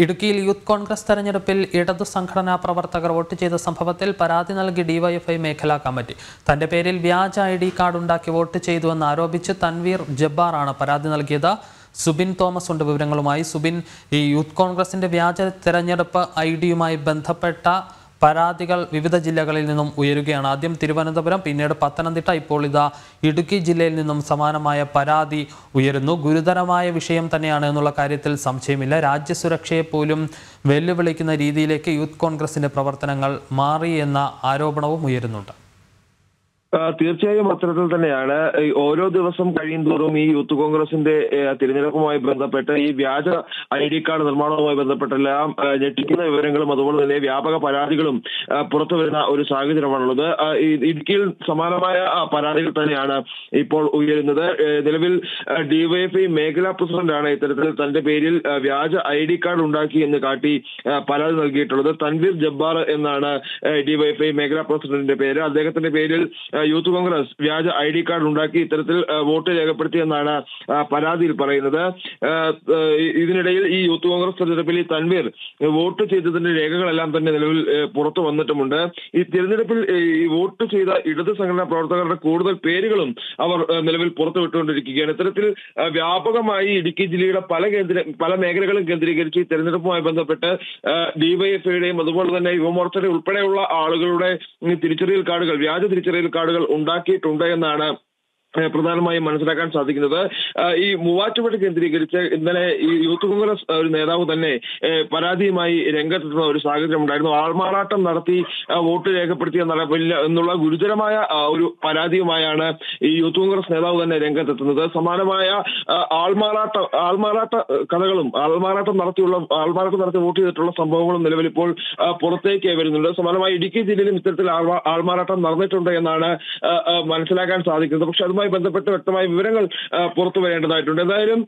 ഇടുക്കിയിൽ യൂത്ത് കോൺഗ്രസ് തെരഞ്ഞെടുപ്പിൽ ഇടതു സംഘടനാ പ്രവർത്തകർ വോട്ട് ചെയ്ത സംഭവത്തിൽ പരാതി നൽകി ഡിവൈഎഫ്ഐ മേഖലാ കമ്മിറ്റി. തന്റെ പേരിൽ വ്യാജ ഐ ഡി കാർഡ് ഉണ്ടാക്കി വോട്ട് ചെയ്തുവെന്ന് ആരോപിച്ച് തൻവീർ ജബ്ബാറാണ് പരാതി നൽകിയത്. സുബിൻ തോമസ് ഉണ്ട് വിവരങ്ങളുമായി. സുബിൻ ഈ യൂത്ത് കോൺഗ്രസിന്റെ വ്യാജ തെരഞ്ഞെടുപ്പ് ഐ ഡിയുമായി ബന്ധപ്പെട്ട പരാതികൾ വിവിധ ജില്ലകളിൽ നിന്നും ഉയരുകയാണ്. ആദ്യം തിരുവനന്തപുരം പിന്നീട് പത്തനംതിട്ട. ഇപ്പോൾ ഇതാ ഇടുക്കി ജില്ലയിൽ നിന്നും സമാനമായ പരാതി ഉയരുന്നു. ഗുരുതരമായ വിഷയം തന്നെയാണ് എന്നുള്ള കാര്യത്തിൽ സംശയമില്ല. രാജ്യസുരക്ഷയെ പോലും വെല്ലുവിളിക്കുന്ന രീതിയിലേക്ക് യൂത്ത് കോൺഗ്രസിന്റെ പ്രവർത്തനങ്ങൾ മാറി എന്ന ആരോപണവും ഉയരുന്നുണ്ട്. തീർച്ചയായും അത്തരത്തിൽ തന്നെയാണ്. ഓരോ ദിവസം കഴിയും തോറും ഈ യൂത്ത് കോൺഗ്രസിന്റെ തിരഞ്ഞെടുപ്പുമായി ബന്ധപ്പെട്ട് ഈ വ്യാജ ഐ ഡി കാർഡ് നിർമ്മാണവുമായി ബന്ധപ്പെട്ടെല്ലാം ഞെട്ടിക്കുന്ന വിവരങ്ങളും അതുപോലെ തന്നെ വ്യാപക പരാതികളും പുറത്തു വരുന്ന ഒരു സാഹചര്യമാണുള്ളത്. ഇടുക്കിയിൽ സമാനമായ പരാതികൾ തന്നെയാണ് ഇപ്പോൾ ഉയരുന്നത്. നിലവിൽ ഡിവൈഎഫ്ഐ മേഖലാ പ്രസിഡന്റാണ് ഇത്തരത്തിൽ തന്റെ പേരിൽ വ്യാജ ഐ ഡി കാർഡ് ഉണ്ടാക്കി എന്ന് കാട്ടി പരാതി നൽകിയിട്ടുള്ളത്. തൻവീർ ജബ്ബാർ എന്നാണ് ഡിവൈഎഫ്ഐ മേഖലാ പ്രസിഡന്റിന്റെ പേര്. അദ്ദേഹത്തിന്റെ പേരിൽ യൂത്ത് കോൺഗ്രസ് വ്യാജ ഐ ഡി കാർഡ് ഉണ്ടാക്കി ഇത്തരത്തിൽ വോട്ട് രേഖപ്പെടുത്തിയെന്നാണ് പരാതിയിൽ പറയുന്നത്. ഇതിനിടയിൽ ഈ യൂത്ത് കോൺഗ്രസ് തെരഞ്ഞെടുപ്പിൽ ഈ തൻവീർ വോട്ട് ചെയ്തതിന്റെ രേഖകളെല്ലാം തന്നെ നിലവിൽ പുറത്തു വന്നിട്ടുമുണ്ട്. ഈ തിരഞ്ഞെടുപ്പിൽ ഈ വോട്ട് ചെയ്ത ഇടത് സംഘടനാ പ്രവർത്തകരുടെ കൂടുതൽ പേരുകളും അവർ നിലവിൽ പുറത്തുവിട്ടുകൊണ്ടിരിക്കുകയാണ് ഇത്തരത്തിൽ വ്യാപകമായി ഇടുക്കി ജില്ലയുടെ പല കേന്ദ്ര പല മേഖലകളും കേന്ദ്രീകരിച്ച് ഈ തെരഞ്ഞെടുപ്പുമായി ബന്ധപ്പെട്ട് ഡിവൈഎഫ്ഐയുടെയും അതുപോലെ തന്നെ യുവമോർച്ചയുടെ ഉൾപ്പെടെയുള്ള ആളുകളുടെ തിരിച്ചറിയൽ കാർഡുകൾ വ്യാജ തിരിച്ചറിയൽ കാർഡുകൾ ഉണ്ടാക്കിയിട്ടുണ്ട് എന്നാണ് പ്രധാനമായും മനസ്സിലാക്കാൻ സാധിക്കുന്നത്. ഈ മൂവാറ്റുപുഴ കേന്ദ്രീകരിച്ച് ഇന്നലെ ഈ യൂത്ത് കോൺഗ്രസ് ഒരു നേതാവ് തന്നെ പരാതിയുമായി രംഗത്തെത്തുന്ന ഒരു സാഹചര്യം ഉണ്ടായിരുന്നു. ആൾമാറാട്ടം നടത്തി വോട്ട് രേഖപ്പെടുത്തിയ എന്നുള്ള ഗുരുതരമായ ഒരു പരാതിയുമായാണ് ഈ യൂത്ത് കോൺഗ്രസ് നേതാവ് തന്നെ രംഗത്തെത്തുന്നത്. സമാനമായ ആൾമാറാട്ട ആൾമാറാട്ട കഥകളും ആൾമാറാട്ടം നടത്തിയുള്ള ആൾമാറാട്ടം നടത്തി വോട്ട് ചെയ്തിട്ടുള്ള സംഭവങ്ങളും നിലവിൽ ഇപ്പോൾ പുറത്തേക്ക് വരുന്നുണ്ട്. സമാനമായി ഇടുക്കി ജില്ലയിലും ഇത്തരത്തിൽ ആൾമാറാട്ടം നടന്നിട്ടുണ്ട് എന്നാണ് മനസ്സിലാക്കാൻ സാധിക്കുന്നത്. പക്ഷെ അതുമായി ബന്ധപ്പെട്ട് വ്യക്തമായ വിവരങ്ങൾ പുറത്തു വരേണ്ടതായിട്ടുണ്ട്. എന്തായാലും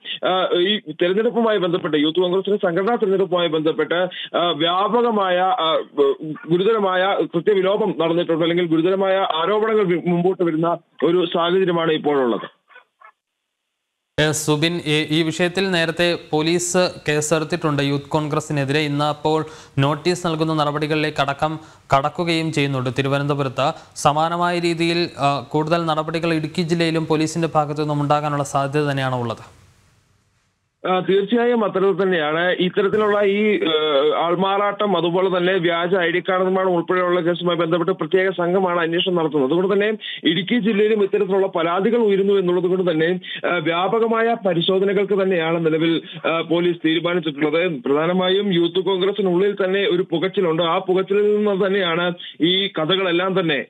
ഈ തെരഞ്ഞെടുപ്പുമായി ബന്ധപ്പെട്ട് യൂത്ത് കോൺഗ്രസിന്റെ സംഘടനാ തെരഞ്ഞെടുപ്പുമായി ബന്ധപ്പെട്ട് വ്യാപകമായ ഗുരുതരമായ കൃത്യവിലോപം നടന്നിട്ടുണ്ട് അല്ലെങ്കിൽ ഗുരുതരമായ ആരോപണങ്ങൾ മുമ്പോട്ട് വരുന്ന ഒരു സാഹചര്യമാണ് ഇപ്പോഴുള്ളത്. സുബിൻ ഈ- വിഷയത്തിൽ നേരത്തെ പോലീസ് കേസെടുത്തിട്ടുണ്ട്. യൂത്ത് കോൺഗ്രസിനെതിരെ ഇന്ന് അപ്പോൾ നോട്ടീസ് നൽകുന്ന നടപടികളിലേക്ക് അടക്കം കടക്കുകയും ചെയ്യുന്നുണ്ട് തിരുവനന്തപുരത്ത്. സമാനമായ രീതിയിൽ കൂടുതൽ നടപടികൾ ഇടുക്കി ജില്ലയിലും പോലീസിന്റെ ഭാഗത്തു നിന്നും ഉണ്ടാകാനുള്ള സാധ്യത തന്നെയാണ് ഉള്ളത് തീർച്ചയായും അത്തരത്തിൽ തന്നെയാണ്. ഇത്തരത്തിലുള്ള ഈ ആൾമാറാട്ടം അതുപോലെ തന്നെ വ്യാജ ഐ ഡി കാർഡ് നിർമ്മാണം ഉൾപ്പെടെയുള്ള കേസുമായി ബന്ധപ്പെട്ട് പ്രത്യേക സംഘമാണ് അന്വേഷണം നടത്തുന്നത്. അതുകൊണ്ട് തന്നെ ഇടുക്കി ജില്ലയിലും ഇത്തരത്തിലുള്ള പരാതികൾ ഉയരുന്നു എന്നുള്ളത് കൊണ്ട് തന്നെ വ്യാപകമായ പരിശോധനകൾക്ക് തന്നെയാണ് നിലവിൽ പോലീസ് തീരുമാനിച്ചിട്ടുള്ളത്. പ്രധാനമായും യൂത്ത് കോൺഗ്രസിനുള്ളിൽ തന്നെ ഒരു പുകച്ചിലുണ്ട്. ആ പുകച്ചിലിൽ നിന്ന് തന്നെയാണ് ഈ കഥകളെല്ലാം തന്നെ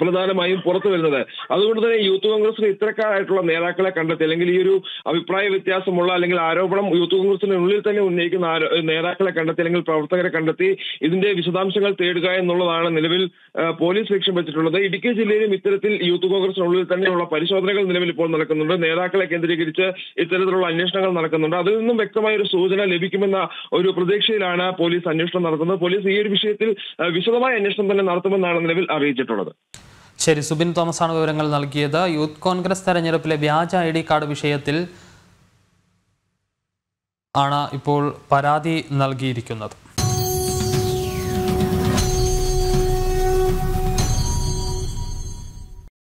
പ്രധാനമായും പുറത്തു വരുന്നത്. അതുകൊണ്ട് തന്നെ യൂത്ത് കോൺഗ്രസിന് ഇത്തരക്കാരായിട്ടുള്ള നേതാക്കളെ കണ്ടെത്തി അല്ലെങ്കിൽ ഈ ഒരു അഭിപ്രായ വ്യത്യാസമുള്ള അല്ലെങ്കിൽ ആരോപണം യൂത്ത് കോൺഗ്രസിനുള്ളിൽ തന്നെ ഉന്നയിക്കുന്ന നേതാക്കളെ കണ്ടെത്തി അല്ലെങ്കിൽ പ്രവർത്തകരെ കണ്ടെത്തി ഇതിന്റെ വിശദാംശങ്ങൾ തേടുക എന്നുള്ളതാണ് നിലവിൽ പോലീസ് ലക്ഷ്യം വെച്ചിട്ടുള്ളത്. ഇടുക്കി ജില്ലയിലും ഇത്തരത്തിൽ യൂത്ത് കോൺഗ്രസിനുള്ളിൽ തന്നെയുള്ള പരിശോധനകൾ നിലവിൽ ഇപ്പോൾ നടക്കുന്നുണ്ട്. നേതാക്കളെ കേന്ദ്രീകരിച്ച് ഇത്തരത്തിലുള്ള അന്വേഷണങ്ങൾ നടക്കുന്നുണ്ട്. അതിൽ നിന്നും വ്യക്തമായ ഒരു സൂചന ലഭിക്കുമെന്ന ഒരു പ്രതീക്ഷയിലാണ് പോലീസ് അന്വേഷണം നടത്തുന്നത്. പോലീസ് ഈ ഒരു വിഷയത്തിൽ വിശദമായ അന്വേഷണം തന്നെ നടത്തുമെന്നാണ് നിലവിൽ അറിയിച്ചിട്ടുള്ളത്. ശരി സുബിൻ തോമസ് ആണ് വിവരങ്ങൾ നൽകിയത്. യൂത്ത് കോൺഗ്രസ് തെരഞ്ഞെടുപ്പിലെ വ്യാജ ഐ ഡി കാർഡ് വിഷയത്തിൽ ആണ് ഇപ്പോൾ പരാതി നൽകിയിരിക്കുന്നത്.